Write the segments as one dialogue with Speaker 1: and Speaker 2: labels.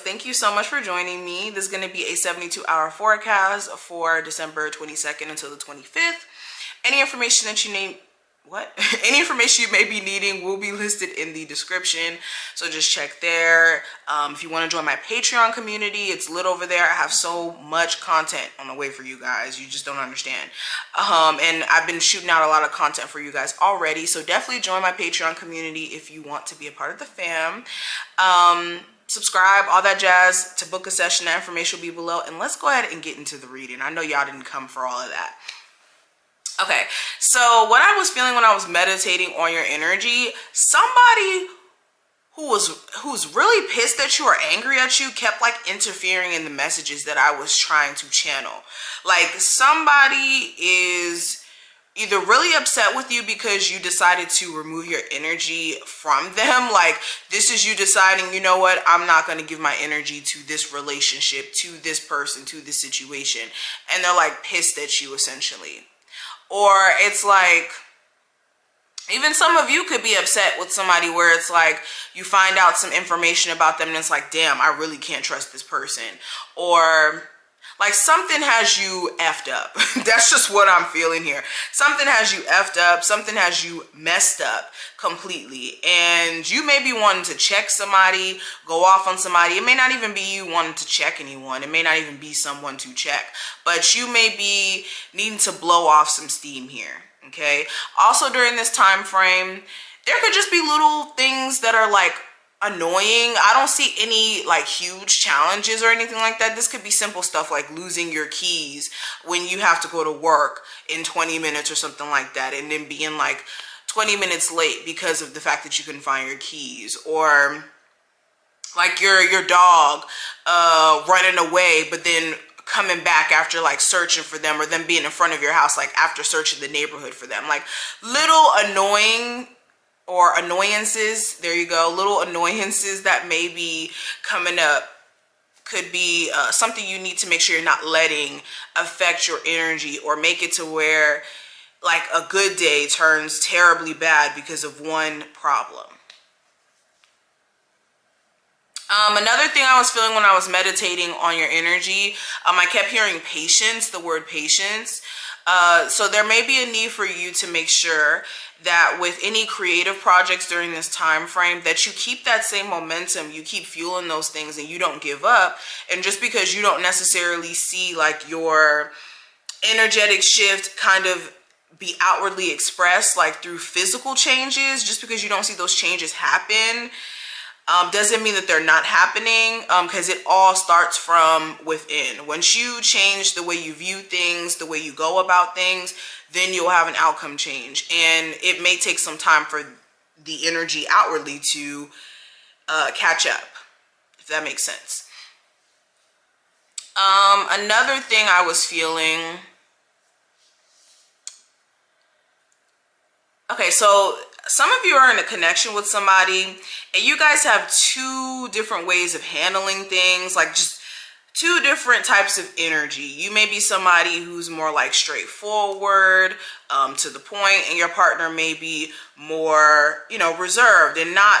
Speaker 1: Thank you so much for joining me. This is going to be a 72 hour forecast for December 22nd until the 25th. Any information that you need what? Any information you may be needing will be listed in the description so just check there. Um, if you want to join my patreon community it's lit over there. I have so much content on the way for you guys. You just don't understand. Um, and i've been shooting out a lot of content for you guys already so definitely join my patreon community if you want to be a part of the fam. Um, subscribe all that jazz to book a session. That information will be below. And let's go ahead and get into the reading. I know y'all didn't come for all of that. Okay, so what I was feeling when I was meditating on your energy, somebody who was who's really pissed at you or angry at you kept like interfering in the messages that I was trying to channel. Like somebody is either really upset with you because you decided to remove your energy from them like this is you deciding you know what? I'm not going to give my energy to this relationship to this person to this situation and they're like pissed at you essentially. Or it's like even some of you could be upset with somebody where it's like you find out some information about them and it's like damn i really can't trust this person or like something has you effed up. That's just what I'm feeling here. Something has you effed up. Something has you messed up completely. And you may be wanting to check somebody, go off on somebody. It may not even be you wanting to check anyone. It may not even be someone to check. But you may be needing to blow off some steam here. Okay. Also during this time frame, there could just be little things that are like annoying. I don't see any like huge challenges or anything like that. This could be simple stuff like losing your keys when you have to go to work in 20 minutes or something like that and then being like 20 minutes late because of the fact that you couldn't find your keys or like your your dog uh running away but then coming back after like searching for them or them being in front of your house like after searching the neighborhood for them like little annoying or annoyances. There you go. Little annoyances that may be coming up could be uh, something you need to make sure you're not letting affect your energy or make it to where like a good day turns terribly bad because of one problem. Um, another thing I was feeling when I was meditating on your energy, um, I kept hearing patience, the word patience. Uh, so there may be a need for you to make sure that with any creative projects during this time frame that you keep that same momentum you keep fueling those things and you don't give up. And just because you don't necessarily see like your energetic shift kind of be outwardly expressed like through physical changes just because you don't see those changes happen um, doesn't mean that they're not happening because um, it all starts from within. Once you change the way you view things, the way you go about things, then you'll have an outcome change. And it may take some time for the energy outwardly to uh, catch up, if that makes sense. Um, another thing I was feeling. Okay, so some of you are in a connection with somebody and you guys have two different ways of handling things, like just two different types of energy. You may be somebody who's more like straightforward, um, to the point, and your partner may be more, you know, reserved and not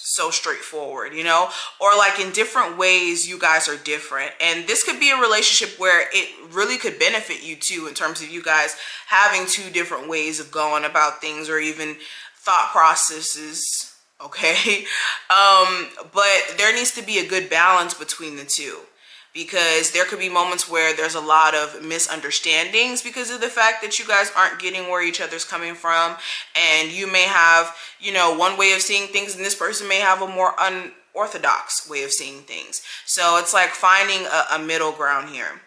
Speaker 1: so straightforward, you know, or like in different ways, you guys are different. And this could be a relationship where it really could benefit you too, in terms of you guys having two different ways of going about things or even thought processes okay? Um but there needs to be a good balance between the two because there could be moments where there's a lot of misunderstandings because of the fact that you guys aren't getting where each other's coming from and you may have you know one way of seeing things and this person may have a more unorthodox way of seeing things. So it's like finding a, a middle ground here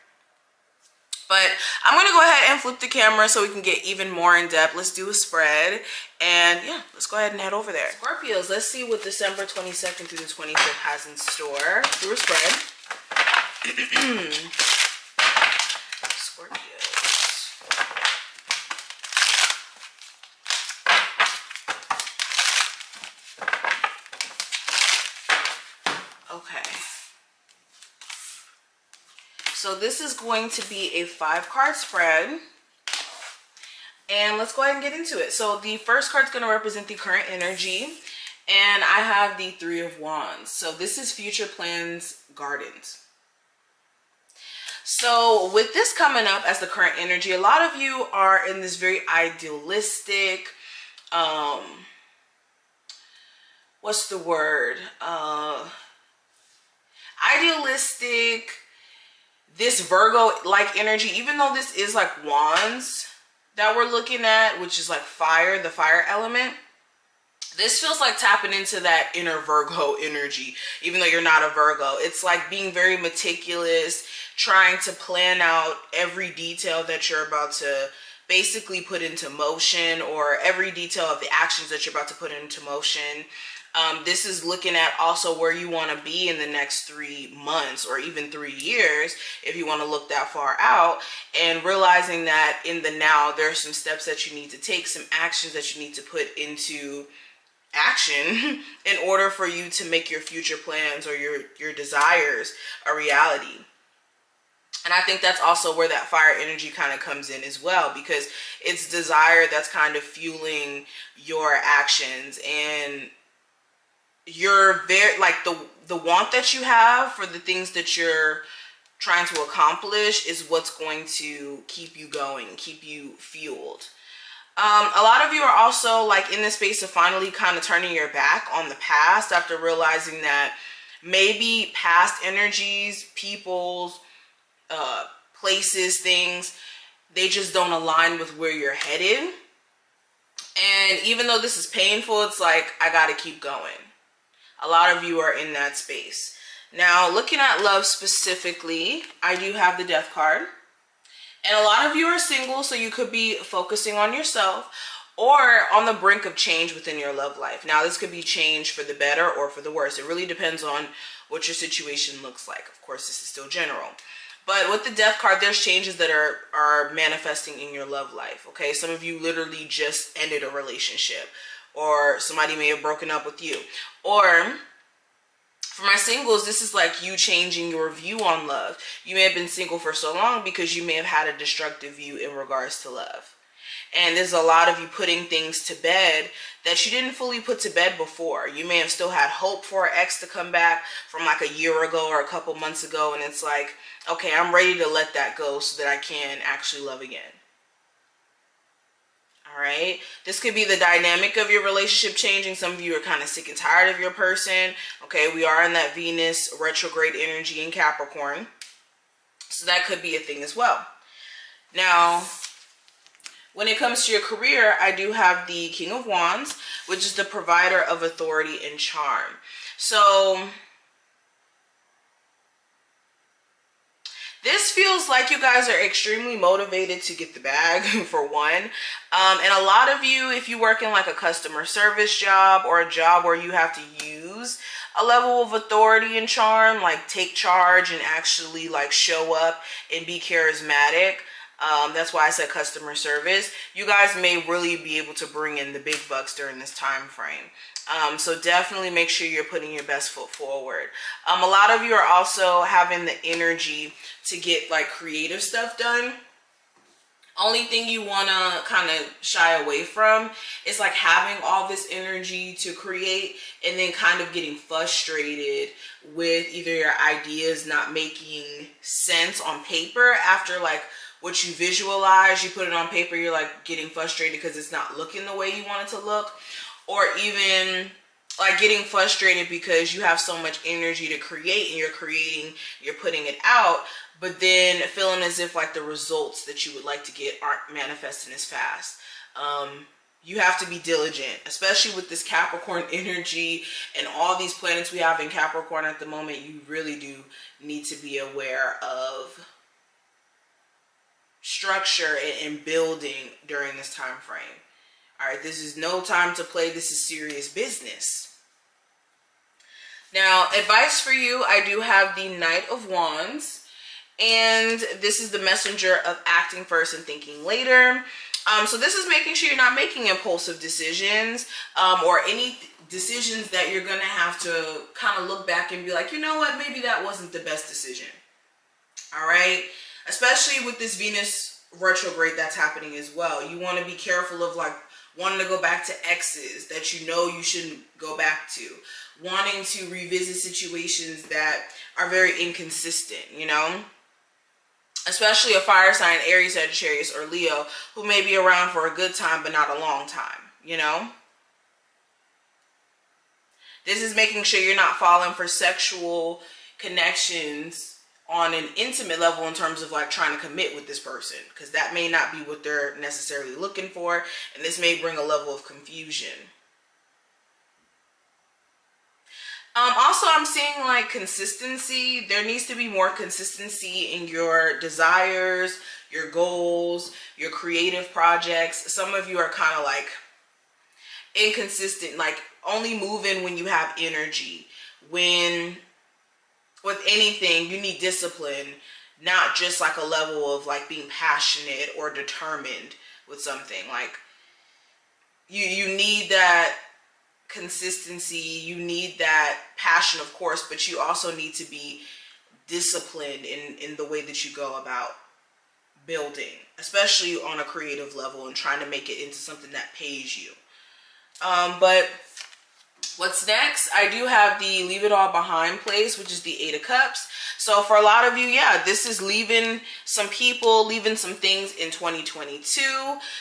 Speaker 1: but I'm to go ahead and flip the camera so we can get even more in depth. Let's do a spread. And yeah, let's go ahead and head over there. Scorpios, let's see what December 22nd through the 25th has in store through a spread. Scorpios. Okay. So this is going to be a five card spread. And let's go ahead and get into it. So the first card is going to represent the current energy. And I have the Three of Wands. So this is Future Plans Gardens. So with this coming up as the current energy, a lot of you are in this very idealistic, um, what's the word? Uh, idealistic, this Virgo-like energy, even though this is like wands that we're looking at, which is like fire, the fire element, this feels like tapping into that inner Virgo energy, even though you're not a Virgo. It's like being very meticulous, trying to plan out every detail that you're about to basically put into motion or every detail of the actions that you're about to put into motion. Um, this is looking at also where you want to be in the next three months or even three years if you want to look that far out and realizing that in the now there are some steps that you need to take some actions that you need to put into action in order for you to make your future plans or your your desires a reality. And I think that's also where that fire energy kind of comes in as well because it's desire that's kind of fueling your actions and you're very like the the want that you have for the things that you're trying to accomplish is what's going to keep you going, keep you fueled. Um, a lot of you are also like in the space of finally kind of turning your back on the past after realizing that maybe past energies, people's, uh, places, things, they just don't align with where you're headed. And even though this is painful, it's like, I got to keep going. A lot of you are in that space. Now, looking at love specifically, I do have the death card. And a lot of you are single, so you could be focusing on yourself or on the brink of change within your love life. Now, this could be change for the better or for the worse. It really depends on what your situation looks like. Of course, this is still general. But with the death card, there's changes that are, are manifesting in your love life, okay? Some of you literally just ended a relationship or somebody may have broken up with you. Or for my singles, this is like you changing your view on love. You may have been single for so long because you may have had a destructive view in regards to love. And there's a lot of you putting things to bed that you didn't fully put to bed before. You may have still had hope for an ex to come back from like a year ago or a couple months ago. And it's like, okay, I'm ready to let that go so that I can actually love again. All right. This could be the dynamic of your relationship changing. Some of you are kind of sick and tired of your person. Okay. We are in that Venus retrograde energy in Capricorn. So that could be a thing as well. Now, when it comes to your career, I do have the King of Wands, which is the provider of authority and charm. So this feels like you guys are extremely motivated to get the bag for one. Um, and a lot of you if you work in like a customer service job or a job where you have to use a level of authority and charm like take charge and actually like show up and be charismatic um, that's why I said customer service. You guys may really be able to bring in the big bucks during this time frame. Um, so definitely make sure you're putting your best foot forward. Um, a lot of you are also having the energy to get like creative stuff done. Only thing you want to kind of shy away from is like having all this energy to create and then kind of getting frustrated with either your ideas not making sense on paper after like what you visualize, you put it on paper, you're like getting frustrated because it's not looking the way you want it to look or even like getting frustrated because you have so much energy to create and you're creating, you're putting it out, but then feeling as if like the results that you would like to get aren't manifesting as fast. Um, you have to be diligent, especially with this Capricorn energy and all these planets we have in Capricorn at the moment. You really do need to be aware of structure and building during this time frame. All right, this is no time to play. This is serious business. Now, advice for you, I do have the Knight of Wands. And this is the messenger of acting first and thinking later. Um, so this is making sure you're not making impulsive decisions um, or any decisions that you're going to have to kind of look back and be like, you know what, maybe that wasn't the best decision. All right. Especially with this Venus retrograde that's happening as well. You want to be careful of like wanting to go back to exes that you know you shouldn't go back to, wanting to revisit situations that are very inconsistent, you know? Especially a fire sign, Aries, Sagittarius, or Leo, who may be around for a good time but not a long time, you know? This is making sure you're not falling for sexual connections on an intimate level in terms of like trying to commit with this person because that may not be what they're necessarily looking for and this may bring a level of confusion. Um, also i'm seeing like consistency. There needs to be more consistency in your desires your goals your creative projects. Some of you are kind of like inconsistent like only moving when you have energy when with anything, you need discipline, not just like a level of like being passionate or determined with something. Like you you need that consistency, you need that passion of course, but you also need to be disciplined in in the way that you go about building, especially on a creative level and trying to make it into something that pays you. Um, but What's next? I do have the Leave It All Behind place, which is the Eight of Cups. So for a lot of you, yeah, this is leaving some people, leaving some things in 2022.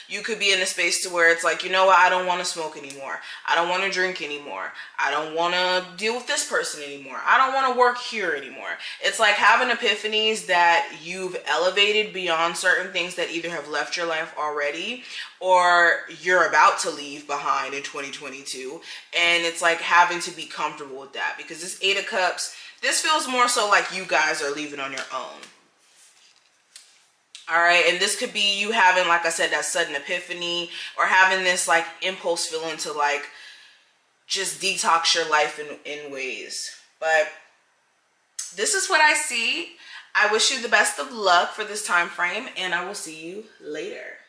Speaker 1: You could be in a space to where it's like, you know what, I don't want to smoke anymore. I don't want to drink anymore. I don't want to deal with this person anymore. I don't want to work here anymore. It's like having epiphanies that you've elevated beyond certain things that either have left your life already or you're about to leave behind in 2022. And it's like having to be comfortable with that because this Eight of Cups this feels more so like you guys are leaving on your own. All right, and this could be you having, like I said, that sudden epiphany or having this like impulse feeling to like just detox your life in, in ways. But this is what I see. I wish you the best of luck for this time frame and I will see you later.